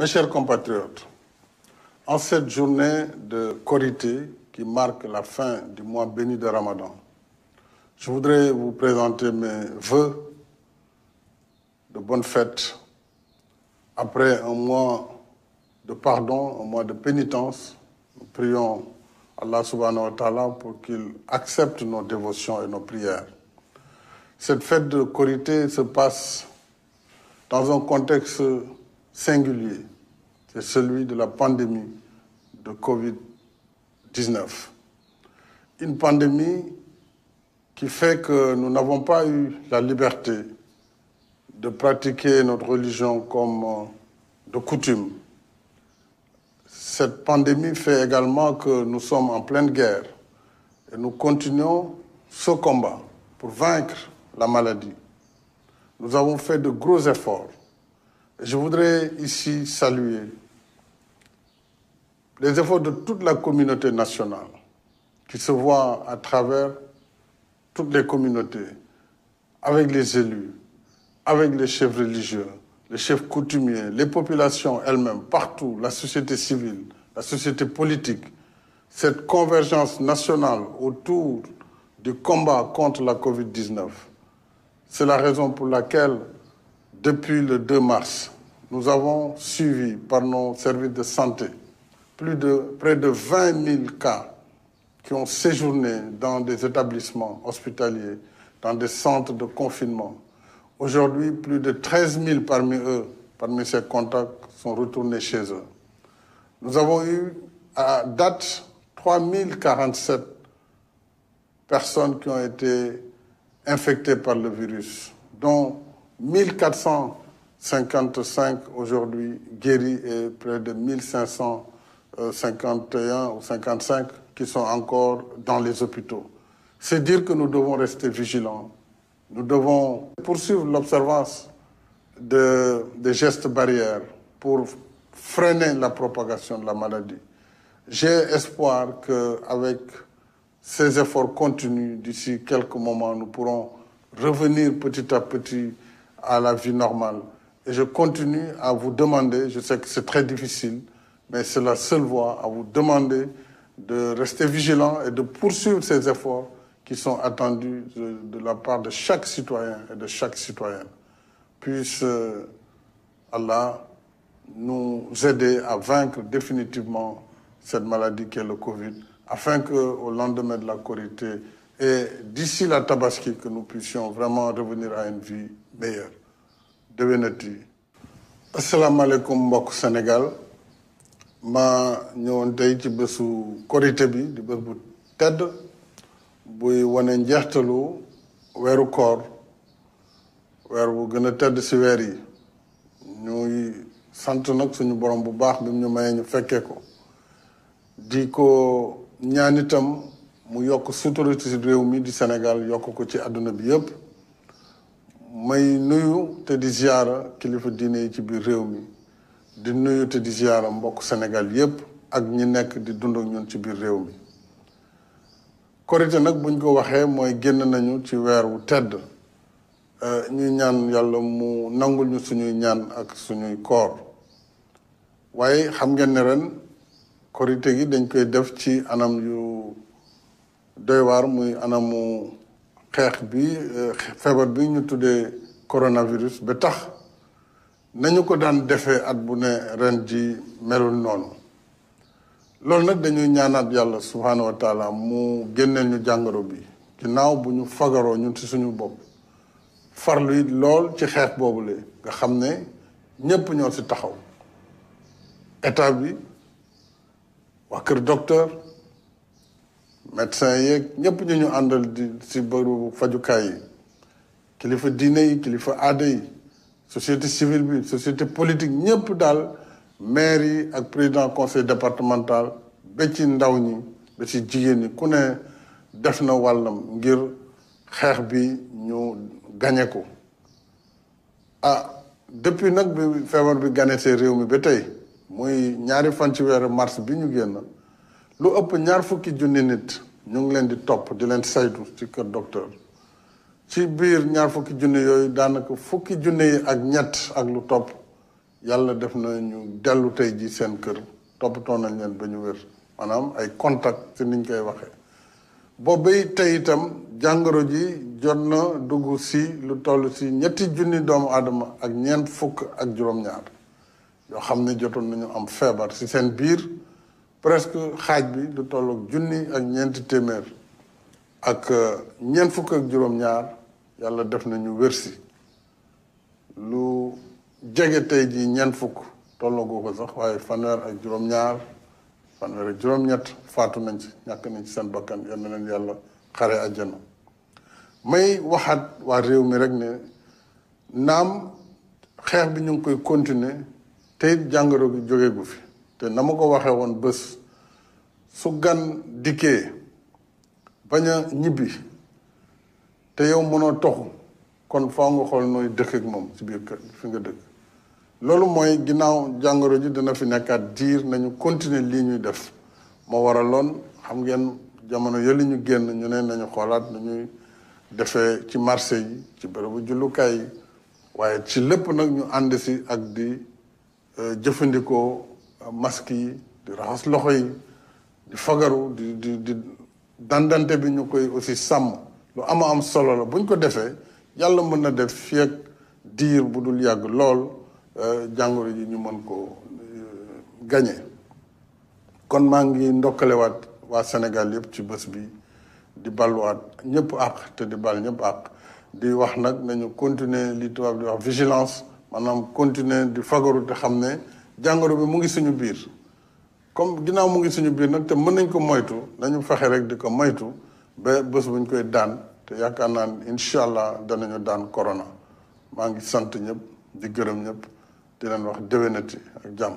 Mes chers compatriotes, en cette journée de Corité qui marque la fin du mois béni de Ramadan, je voudrais vous présenter mes voeux de bonne fête après un mois de pardon, un mois de pénitence. Nous prions Allah subhanahu wa ta'ala pour qu'il accepte nos dévotions et nos prières. Cette fête de Corité se passe dans un contexte singulier, c'est celui de la pandémie de Covid-19. Une pandémie qui fait que nous n'avons pas eu la liberté de pratiquer notre religion comme euh, de coutume. Cette pandémie fait également que nous sommes en pleine guerre et nous continuons ce combat pour vaincre la maladie. Nous avons fait de gros efforts je voudrais ici saluer les efforts de toute la communauté nationale qui se voit à travers toutes les communautés, avec les élus, avec les chefs religieux, les chefs coutumiers, les populations elles-mêmes, partout, la société civile, la société politique, cette convergence nationale autour du combat contre la COVID-19. C'est la raison pour laquelle depuis le 2 mars, nous avons suivi par nos services de santé plus de près de 20 000 cas qui ont séjourné dans des établissements hospitaliers, dans des centres de confinement. Aujourd'hui, plus de 13 000 parmi eux, parmi ces contacts, sont retournés chez eux. Nous avons eu à date 3047 personnes qui ont été infectées par le virus, dont 1455 aujourd'hui guéris et près de 1551 ou 55 qui sont encore dans les hôpitaux. C'est dire que nous devons rester vigilants. Nous devons poursuivre l'observance de, des gestes barrières pour freiner la propagation de la maladie. J'ai espoir qu'avec ces efforts continus, d'ici quelques moments, nous pourrons revenir petit à petit à la vie normale. Et je continue à vous demander, je sais que c'est très difficile, mais c'est la seule voie à vous demander de rester vigilant et de poursuivre ces efforts qui sont attendus de, la part de chaque citoyen et de chaque citoyenne. Puisse euh, Allah nous aider à vaincre définitivement cette maladie qui est le Covid, afin que au lendemain de la Corité et d'ici la Tabaski, que nous puissions vraiment revenir à une vie meilleure. Devenati. Assalamu alaikum mbokk Sénégal ma ñëwoon tey ci bésu korité bi di bés bu tedd buy wane njeextalu weeru koor weer wu gën a tedd si weer yi ñuy sant nag suñu borom bu baax bi ñu mayee ñu fekkee ko di ko ñaan itam mu yokk sutura si réew mi di Sénégal yokk ko ci àdduna bi yépp may nuyu te di ziara kilifa diine yi ci biir réew mi di nuyu te di ziara mbokk Sénégal yépp ak ñi nekk di dund ak ñun ci biir réew mi korite nag buñ ko waxee mooy génn nañu ci weer wu tedd euh, ñuy ñaan yàlla mu nangul ñu suñuy ñaan ak suñuy koor waaye xam ngeen ne ren korite gi dañ koy def ci anam yu doy waar muy anamu xeex bi euh, feebar bi ñu tuddee coronavirus ba tax nañu ko daan defee at bu ne ren ji melul noonu loolu nag dañuy ñaanaat yàlla subhaanahu wa taala mu génneel ñu jàngoro bi ginnaaw bu ñu fagaroo ñun ci suñu bopp farlu it lool ci xeex boobu la nga xam ne ñépp ñoo ci taxaw état bi waa kër docteur médecin yeeg ñépp ñu ñu àndal di ci bërëbu fajukaay yi kilifa diine yi kilifa aada yi société civile bi société politique ñëpp daal maire yi ak président conseil départemental ba ci ndaw ñi ba ci jigéen ñi ku ne def na wàllam ngir xeex bi ñu gañe ko ah depuis nag bi feebar bi gane see réew mi ba tey muy ñaari fan ci weeru mars bi ñu génn lu ëpp ñaar fukki junni nit ñu ngi leen di topp di leen saytu ci kër docteur ci biir ñaar fukki junne yooyu daanaka fukki junne yi ak ñett ak lu topp yàlla def na ñu dellu tey ji seen kër toppatoo nañ leen ba ñu wér maanaam ay contact ci niñ koy waxee boobay tey itam jàngoro ji jot na dugg si lu toll si ñetti junni doomu aadama ak ñeent fukk ak juróom-ñaar yoo xam ne jotoon nañu am feebar si seen biir presque xaaj bi lu tolloog junni ak ñeenti téeméer ak euh, ñeent fukk ak juróom-ñaar yàlla def na ñu wérsi lu jege tey ji ñeent fukk tolloogu ko sax waaye fanweer ak juróom-ñaar fanweer ak juróom-ñett faatu nañ ci ñàkk nañ ci seen bakkan yal na leen yàlla xare àjjana may waxaat waa réew mi rek ne naam xeex bi ñu ngi koy continuer te it jàngoro gi jóge gu fi te na ma ko waxee woon bés su gan dikkee bañ a ñibbi te yow mënoo toxu kon foo nga xool nooy dëkk ak moom si biir kër fi nga dëkk loolu mooy ginnaaw jàngoro ji dina fi nekkaat diir nañu continuer lii ñuy def moo waraloon xam ngeen jamono yële ñu génn ñu ne nañu xoolaat nu ñuy defee ci marché yi ci bërëbu jullukaay yi waaye ci lépp nag ñu ànd si ak di euh, jëfandikoo euh, masque yi di raxas loxo yi di fagaru di di di dandante bi ñu koy aussi sàmm lu ama am solo la buñ ko defee yàlla mën na def fii ak diir bu dul yàgg lool euh, jàngoro ji ñu mën ko gañe kon maa ngi ndokkalewaat waa Sénégal yëpp ci bés bi di balwaat ñëpp àq te di bal ñëpp àq di wax nag nañu continuer li tubaab di wax vigilance maanaam continuer di fagaru te xam ne jàngoro bi mu ngi suñu biir comme ginnaaw mu ngi suñu biir nag te mën nañ ko moytu nañu fexe rek di ko moytu ba bés buñ koy daan te yaakaar naa ne incha allah danañu daan corona maa ngi sant ñëpp di gërëm ñëpp di leen wax déwénati ak jàmm